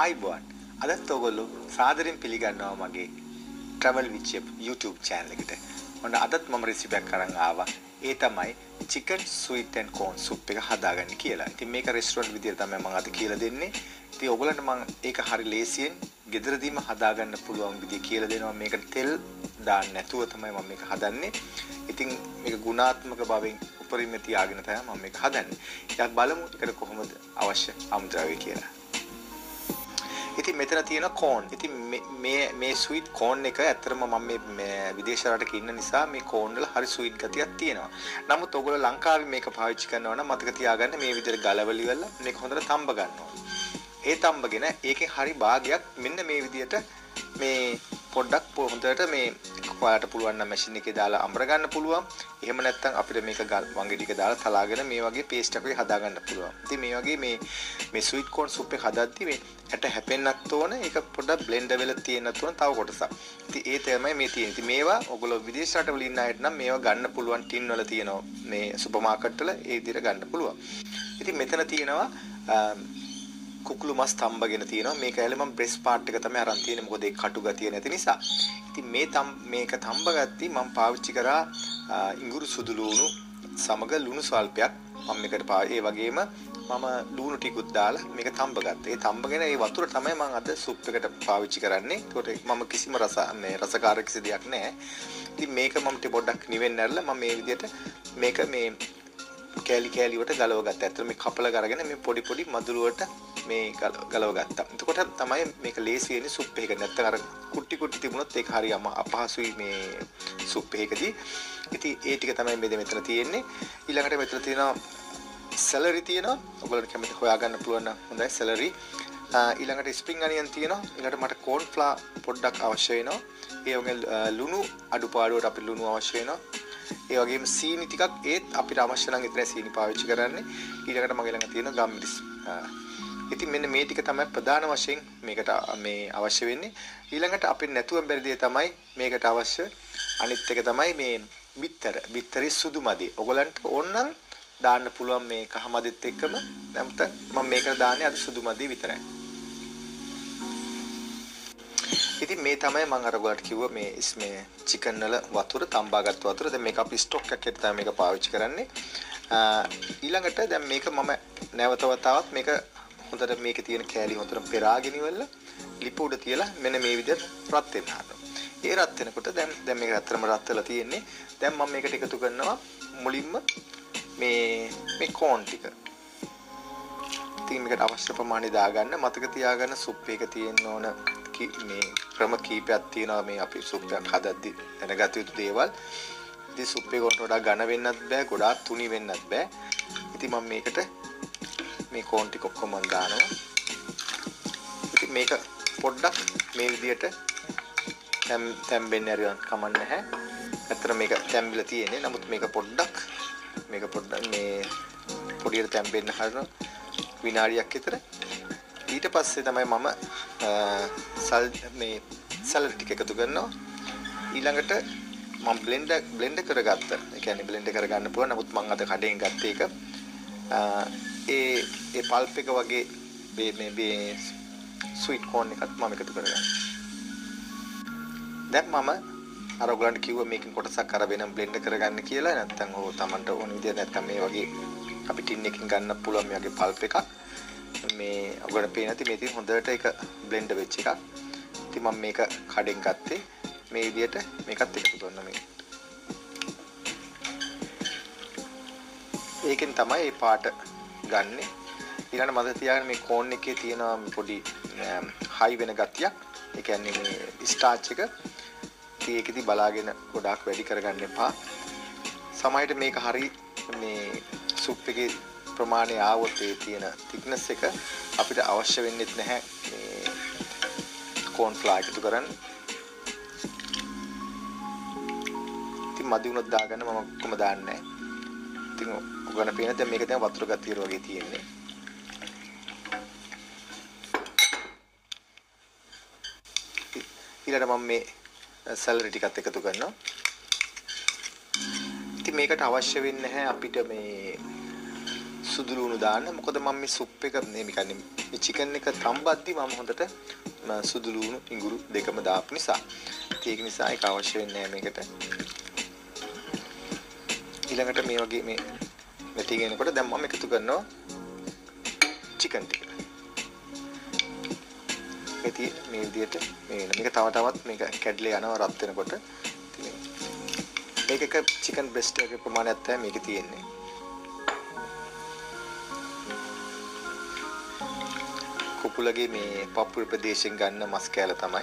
ආයිබෝන් අදත් ඔයගොල්ලෝ සාදරයෙන් පිළිගන්නවා මගේ travel with chef YouTube channel එකට. ඔන්න අදත් මම රෙසිපි එකක් අරන් ආවා. ඒ තමයි chicken sweet and corn soup එක හදාගන්න කියලා. ඉතින් මේක රෙස්ටුරන්ට් විදියට තමයි මම අද කියලා දෙන්නේ. ඉතින් ඔයගොල්ලන්ට මම ඒක හරි ලේසියෙන් ගෙදරදීම හදාගන්න පුළුවන් විදිය කියලා දෙනවා. මේකට තෙල් දාන්න නැතුව තමයි මම මේක හදන්නේ. ඉතින් මේක ගුණාත්මක බවෙන් උපරිම තියාගෙන තමයි මම මේක හදන්නේ. ඉතින් බලමු ඒකට කොහොමද අවශ්‍ය අමුද්‍රව්‍ය කියලා. ඉතින් මෙතන තියෙන කෝන්. ඉතින් මේ මේ ස්වීට් කෝන් එක ඇත්තටම මම මේ විදේශ රටක ඉන්න නිසා මේ කෝන් වල හරි ස්වීට් ගතියක් තියෙනවා. නමුත් ඔයගොල්ලෝ ලංකාවේ මේක පාවිච්චි කරනවා නම් මතක තියාගන්න මේ විදිහට ගලවලි වල මේක හොඳට තම්බ ගන්න ඕනේ. ඒ තම්බගෙන ඒකෙන් හරි භාගයක් මෙන්න මේ විදිහට මේ පොඩ්ඩක් හොඳට මේ ඔයාලට පුළුවන් නම් මැෂින් එකේ දාලා අඹර ගන්න පුළුවන්. එහෙම නැත්නම් අපිට මේක වංගෙ ටික දාලා තලාගෙන මේ වගේ පේස්ට් එකක් හදා ගන්න පුළුවන්. ඉතින් මේ වගේ මේ මේ ස්වීට් කෝන් සුප් එක හදද්දි මේ ඇට හැපෙන්නත් ඕන. ඒක පොඩ්ඩක් බ්ලෙන්ඩර් වෙලා තියෙන්නත් ඕන තව කොටසක්. ඉතින් ඒ තමයි මේ තියෙන්නේ. ඉතින් මේවා ඔයගොල්ලෝ විදේශ රටවල ඉන්න අයට නම් මේවා ගන්න පුළුවන් ටින් වල තියෙනවා. මේ සුපර් මාකට් වල ඒ විදිහට ගන්න පුළුවන්. ඉතින් මෙතන තියෙනවා කුකුළු මස් තම්බගෙන තියෙනවා මේක ඇල මම බ්‍රෙස් පාර්ට් එක තමයි අරන් තියෙන්නේ මොකද ඒ කටු ගතිය නැති නිසා ඉතින් මේ තම් මේක තම්බගත්ති මම පාවිච්චි කරා ඉඟුරු සුදු ලුණු සමග ලුණු ස්වල්පයක් මම මේකට පා ඒ වගේම මම ලුණු ටිකුත් දාලා මේක තම්බගත්තා. ඒ තම්බගෙන ඒ වතුර තමයි මම අද සුප් එකට පාවිච්චි කරන්නේ. ඒකට මම කිසිම රස මේ රසකාර කිසි දෙයක් නැහැ. ඉතින් මේක මම ටික පොඩ්ඩක් නිවෙන්න ඇරලා මම මේ විදිහට මේක මේ කෑලි කෑලි වලට ගලව ගත්තා. ඇත්තට මේ කපල කරගෙන මේ පොඩි පොඩි මදුරු වලට මේ ගලව ගත්තා. එතකොට තමයි මේක ලේසි වෙන්නේ සුප් එකක. නැත්නම් අර කුටි කුටි තිබුණොත් ඒක හරි අපහසුයි මේ සුප් එකකදී. ඉතින් ඒ ටික තමයි මේ මෙතන තියෙන්නේ. ඊළඟට මෙතන තියෙනවා සැලරි තියෙනවා. ඔයගොල්ලෝ කැමති හොයාගන්න පුළුවන් නම් හොඳයි සැලරි. ඊළඟට ස්ප්‍රිං අනියන් තියෙනවා. ඊළඟට මට කෝන් ෆ්ලා පොඩ්ඩක් අවශ්‍ය වෙනවා. ඒ වගේ ලුණු අඩුපාඩුවට අපි ලුණු අවශ්‍ය වෙනවා. ඒ වගේම සීනි ටිකක් ඒත් අපිට අවශ්‍ය නම් විතරයි සීනි පාවිච්චි කරන්නේ. ඊළඟට මගේ ළඟ තියෙන ගම්මිරිස්. ඉතින් මෙන්න මේ ටික තමයි ප්‍රධාන වශයෙන් මේකට මේ අවශ්‍ය වෙන්නේ. ඊළඟට අපිට නැතුව බැරි දේ තමයි මේකට අවශ්‍ය අනිත් එක තමයි මේ බිත්තර. බිත්තරි සුදු මදි. ඔයගලන්ට ඕනනම් දාන්න පුළුවන් මේ කහ මදෙත් එක්කම. නැත්නම් මම මේකට දාන්නේ අද සුදු මදි විතරයි. ඉතින් මේ තමයි මම අර ඔයාලට කිව්ව මේ මේ චිකන් වල වතුර තම්බාගත් වතුර. දැන් මේක අපි ස්ටොක් එකක් හැටියට තමයි මේක පාවිච්චි කරන්නේ. ඊළඟට දැන් මේක මම නැවත වතාවක් මේක හොඳට මේකේ තියෙන කෑලි හොඳට පෙරාගෙන ඉවරලා ලිප උඩ තියලා මෙන්න මේ විදිහට රත් වෙන්න හදනවා. ඒ රත් වෙනකොට දැන් දැන් මේක ඇත්තටම රත් වෙලා තියෙන්නේ. දැන් මම මේකට එකතු කරනවා මුලින්ම මේ මේ කෝන් ටික. ඉතින් මේකට අවශ්‍ය ප්‍රමාණය දාගන්න මතක තියාගන්න සුප් එක තියෙන්න ඕන මේ ක්‍රම කීපයක් තියෙනවා මේ අපි සුප් එකක් හදද්දි දැනගත යුතු දේවල්. ඉතින් සුප් එක වඩා ඝන වෙන්නත් බෑ, ගොඩාක් තුනි වෙන්නත් බෑ. ඉතින් මම මේකට මේ කෝන් ටික ඔක්කොම දානවා. ඉතින් මේක පොඩ්ඩක් මේ විදියට තැම් තැම්බෙන්න ඇරියන් කමන්න නැහැ. ඇත්තට මේක තැම්බිලා තියෙන්නේ. නමුත් මේක පොඩ්ඩක් මේක පොඩ්ඩක් මේ පොඩියට තැම්බෙන්න හදන විනාඩියක් විතර. ඊට පස්සේ තමයි මම සල් මේ සැලරි ටික එකතු කරනවා. ඊළඟට මම බ්ලෙන්ඩර් බ්ලෙන්ඩර් කරගත්ත. ඒ කියන්නේ බ්ලෙන්ඩර් කරගන්න පුළුවන්. නමුත් මම අද කඩෙන් ගත්ත එක ඒ ඒ පල්ප් එක වගේ මේ මේ මේ ස්වීට් කෝන් එකත් මම එකතු කරගන්නවා. දැන් මම අර ඔයගලන්ට කිව්වා මේකෙන් කොටසක් අර වෙනම බ්ලෙන්ඩ් කරගන්න කියලා. නැත්තම් ඕ Tamanට ඕන විදියට නැත්තම් මේ වගේ අපි ටින් එකකින් ගන්න පුළුවන් මේ වගේ පල්ප් එකක්. මේ ඔයගලට පේන නැති මේ තියෙන හොඳට ඒක බ්ලෙන්ඩ් වෙච්ච එකක්. ඉතින් මම මේක කඩෙන් ගත්තේ මේ විදියට මේකත් එකතු කරනවා මේ. ඒකෙන් තමයි මේ පාට ගන්නෙ. ඊළඟ මතක තියාගන්න මේ කෝන් එකේ තියෙන පොඩි හයි වෙන ගතියක්. ඒ කියන්නේ මේ ස්ටාර්ච් එක ඒකෙදි බලාගෙන ගොඩාක් වැඩි කරගන්න එපා. සමහරට මේක හරි මේ සුප් එකේ ප්‍රමාණය ආවොත් ඒ තියෙන thickness එක අපිට අවශ්‍ය වෙන්නේ නැහැ මේ කෝන් ෆ්ලා එකතු කරන්න. ඉතින් මදි වුණොත් දාගන්න මම කොහොම දාන්නේ නැහැ. ඉතින් ඔගන පේන දැන් මේක දැන් වතුර ගතිය වගේ තියෙන්නේ. ඊළඟට මම මේ සැලරි ටිකත් එකතු කරනවා. ඉතින් මේකට අවශ්‍ය වෙන්නේ නැහැ අපිට මේ සුදු ලුණු දාන්න. මොකද මම මේ සුප් එක මේ කියන්නේ මේ චිකන් එක තම්බද්දි මම හොඳට සුදු ලුණු ඉඟුරු දෙකම දාපු නිසා. ඒක නිසා ඒක අවශ්‍ය වෙන්නේ නැහැ මේකට. ඊළඟට මේ වගේ මේ වැටි ගෙනකොට දැන් මම එකතු කරනවා චිකන් ටික. ඒටි මේ විදිහට මේ මේක තව තවත් මේක කැඩලා යනවා රත් වෙනකොට. මේක එක චිකන් බ්‍රෙස්ට් එකේ ප්‍රමාණයක් තමයි මේකේ තියෙන්නේ. කුකුලගේ මේ පපුල් ප්‍රදේශයෙන් ගන්න මස් කෑල්ල තමයි.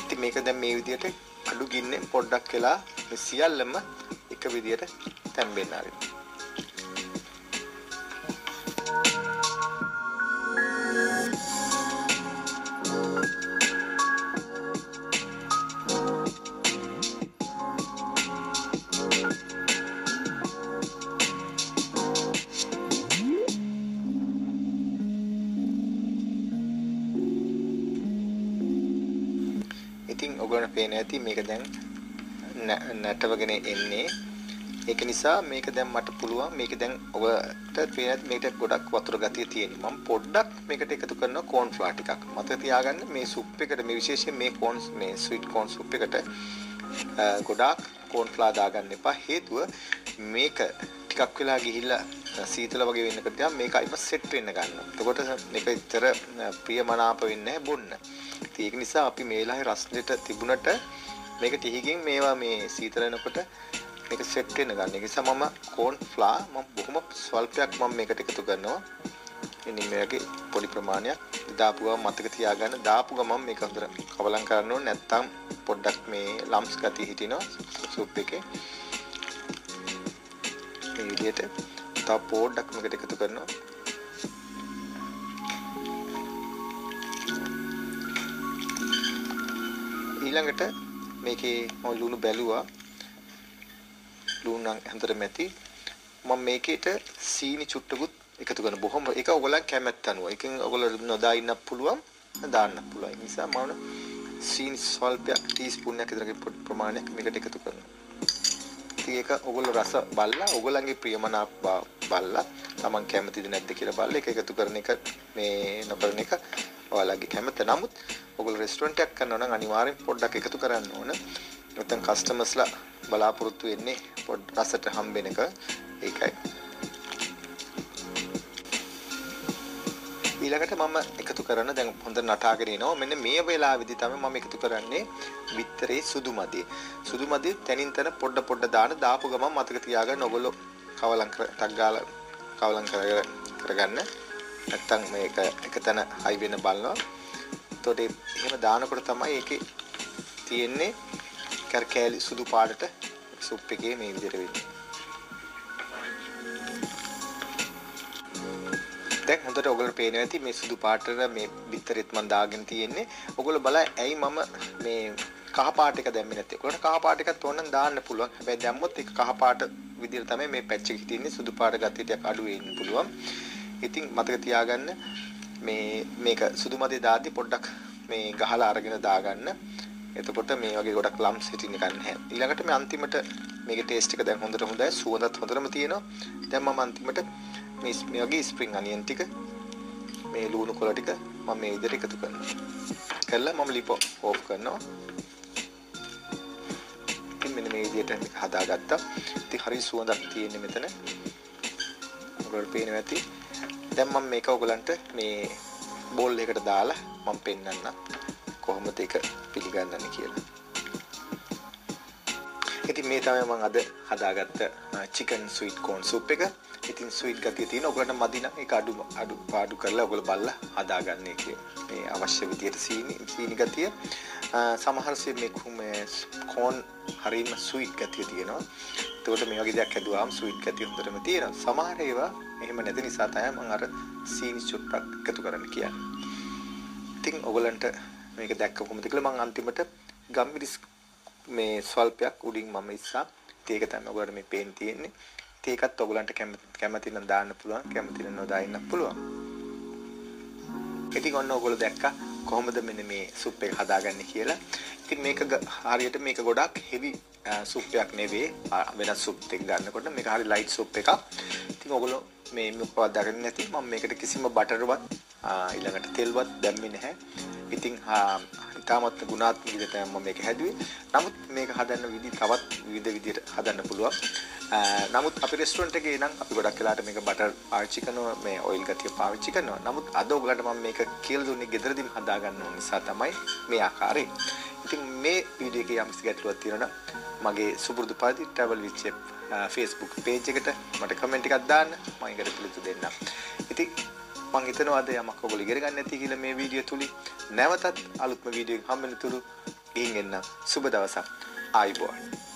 ඉතින් මේක දැන් මේ විදිහට අඩු ගින්නෙන් පොඩ්ඩක් වෙලා මේ සියල්ලම එක විදිහට තැම්බෙන්න ආරින්න. ඇති. මේක දැන් නැටවගෙන එන්නේ. ඒක නිසා මේක දැන් මට පුළුවන්. මේක දැන් ඔබට පේන ඇති මේකට ගොඩක් වතුර ගතිය තියෙනවා. මම පොඩ්ඩක් මේකට එකතු කරනවා කෝන් ෆ්ලා ටිකක් මතක තියාගන්න. මේ සුප් එකට මේ විශේෂයෙන් මේ කෝන් මේ ස්වීට් කෝන් සුප් එකට ගොඩාක් කෝන් ෆ්ලා දාගන්න එපා. හේතුව මේක ටිකක් වෙලා ගිහිල්ලා සීතල වගේ වෙන්නකට ගියාම මේක අයිම සෙට් වෙන්න ගන්නවා. එතකොට මේක ඉතර ප්‍රියමනාප වෙන්නේ නැහැ බොන්න. ඒක නිසා අපි මේ වෙලාවේ රස්නෙට තිබුණට මේක ටිහිකින් මේවා මේ සීතල වෙනකොට මේක සෙට් වෙන්න ගන්න. ඒ නිසා මම කෝන් ෆ්ලා මම බොහොම ස්වල්පයක් මම මේකට එකතු කරනවා. ඉතින් මේකේ පොඩි ප්‍රමාණයක් දාපු ගමන් මතක තියාගන්න දාපු ගමන් මේක හොඳට කවලම් කරන්න ඕනේ නැත්නම් පොඩ්ඩක් මේ ලම්ස් ගතිය හිටිනවා සුප් එකේ. මේ විදිහට තව පොඩ්ඩක් මේකට එකතු කරනවා. ඊළඟට මේකේ මම ලුණු බැලුවා. ලුණු නම් හොඳට මැති. මම මේකේට සීනි චුට්ටකුත් එකතු කරන බොහොම ඒක ඔයගොල්ලන් කැමැත්ත අනුව. ඒකෙන් ඔයගොල්ලෝ නොදා ඉන්න පුළුවන් දාන්න පුළුවන්. ඒ නිසා මම සීනි ස්වල්පයක් ටීස්පූන් එකක් විතර ප්‍රමාණයක් මේකට එකතු කරනවා. ඉතින් ඒක ඔයගොල්ලෝ රස බලලා ඔයගොල්ලන්ගේ ප්‍රියමනාප බලලා Taman කැමතිද නැද්ද කියලා බලලා ඒක එකතු කරන එක මේ නොකරන එක ඔයාලගේ කැමත. නමුත් ඔයගොල්ලෝ රෙස්ටුරන්ට් එකක් කරනවා නම් අනිවාර්යෙන් පොඩ්ඩක් එකතු කරන්න ඕන. නැත්නම් කස්ටමර්ස්ලා බලාපොරොත්තු වෙන්නේ පොඩ් රසට හම්බෙන එක. ඒකයි. ඊළඟට මම එකතු කරන දැන් හොඳ නටාගෙන එනවා මෙන්න මේ වෙලාවේදී තමයි මම එකතු කරන්නේ විතරේ සුදු මදි සුදු මදි තනින් තන පොඩ පොඩ දාන දාපු ගමන් මතක තියාගන්න ඔයගොල්ලෝ කවලම් කර ටක් ගාලා කවලම් කරගන්න නැත්තම් මේක එක තැන හයි වෙන බලනවා එතකොට එහෙම දානකොට තමයි ඒකේ තියෙන්නේ කැරකෑලි සුදු පාටට සුප් එකේ මේ විදිහට වෙන්නේ දැන් හොඳට ඔයගොල්ලෝ පේනවා ඇති මේ සුදු පාටට මේ බිත්තරෙත් මම දාගෙන තියෙන්නේ. ඔයගොල්ලෝ බලයි ඇයි මම මේ කහ පාට එක දැම්මේ නැත්තේ. ඔයගොල්ලන්ට කහ පාට එකත් ඕනනම් දාන්න පුළුවන්. හැබැයි දැම්මොත් ඒක කහ පාට විදිහට තමයි මේ පැච් එකේ තියෙන්නේ. සුදු පාට ගතිය ටිකක් අඩු වෙන්න පුළුවන්. ඉතින් මතක තියාගන්න මේ මේක සුදු මදේ දාද්දි පොඩ්ඩක් මේ ගහලා අරගෙන දාගන්න. එතකොට මේ වගේ ගොඩක් ලම්ස් හිටින්න ගන්න නැහැ. ඊළඟට මේ අන්තිමට මේකේ ටේස්ට් එක දැන් හොඳට හොඳයි. සුවඳත් හොඳටම තියෙනවා. දැන් මම අන්තිමට මේ මේ වගේ ස්ප්‍රින් අනියන් ටික මේ ලුණු කොළ ටික මම මේ විදිහට එකතු කරනවා. කළා මම ලිප ඕෆ් කරනවා. ඉතින් මෙන්න මේ විදිහට මේක හදාගත්තා. ඉතින් හරි සුවඳක් තියෙන්නේ මෙතන. ඔයගොල්ලෝ පේනවා ඇති. දැන් මම මේක ඔයගලන්ට මේ බෝල් එකකට දාලා මම පෙන්නන්නම් කොහොමද ඒක පිළිගන්නන්නේ කියලා. ඉතින් මේ තමයි මම අද හදාගත්ත චිකන් ස්වීට් කෝන් සූප් එක. ඉතින් ස්වීට් ගතිය තියෙන ඔයගලන්ට මදි නම් ඒක අඩු අඩු පාඩු කරලා ඔයගොල්ලෝ බලලා හදාගන්න එකේ මේ අවශ්‍ය විදියට සීනි සීනි ගතිය සමහර මේ කෝන් හරීම ස්වීට් ගතිය තියෙනවා. එතකොට මේ වගේ දෙයක් හැදුවාම ස්වීට් ගතිය හොඳටම තියෙනවා. සමහර ඒවා එහෙම නැති නිසා තමයි මම අර සීනි චුට්ටක් එකතු කරන්න කියන්නේ. ඉතින් ඔයගලන්ට මේක දැක්ක කොහොමද කියලා මම අන්තිමට ගම්මිරිස් මේ ස්වල්පයක් උඩින් මම ඉස්සා. ඒක තමයි ඔයගලන්ට මේ පේන් තියෙන්නේ. ඒකත් ඔයගලන්ට කැමති නම් දාන්න පුළුවන් කැමති නම් නොදා ඉන්න පුළුවන්. ඉතින් ඔන්න ඔයගොල්ලෝ දැක්කා කොහොමද මෙන්න මේ සුප් එක හදාගන්නේ කියලා. ඉතින් මේක හරියට මේක ගොඩක් හෙවි සුප් එකක් නෙවෙයි වෙනත් සුප් එක ගන්නකොට මේක හරි ලයිට් සුප් එකක්. ඉතින් ඔයගොල්ලෝ මේ මොකක්වත් දාගන්නේ නැති මම මේකට කිසිම බටර්වත් ඊළඟට තෙල්වත් දැම්මේ නැහැ. ඉතින් ඉතාමත් ගුණාත්මක විදිහට මම මේක හැදුවේ. නමුත් මේක හදන්න විදි තවත් විවිධ විදිහට හදන්න පුළුවන්. නමුත් අපි රෙස්ටුරන්ට් එකේ නම් අපි ගොඩක් වෙලාට මේක බටර් පාවිච්චි කරනවා මේ ඔයිල් ගතිය පාවිච්චි කරනවා. නමුත් අද ඔයගලට මම මේක කියලා දුන්නේ ගෙදරදීම හදා ගන්න නිසා තමයි මේ ආකාරයෙන්. ඉතින් මේ වීඩියෝ එකේ යම්කිසි ගැටලුවක් තියෙනවා නම් මගේ සුපුරුදු පරිදි travel with chef Facebook page එකට මට කමෙන්ට් එකක් දාන්න මම ඒකට පිළිතුරු දෙන්නම්. ඉතින් මං හිතනවා අද යමක් ඔයගොල්ලෝ ඉගෙන ගන්න ඇති කියලා මේ වීඩියෝ තුලින්? නැවතත් අලුත්ම වීඩියෝ එකක් හම්බෙන තුරු. ගිහින් එන්න සුබ දවසක්. ආයිබෝන්.